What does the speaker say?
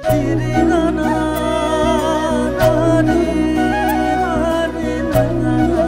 Dirigana, dirigana, dirigana.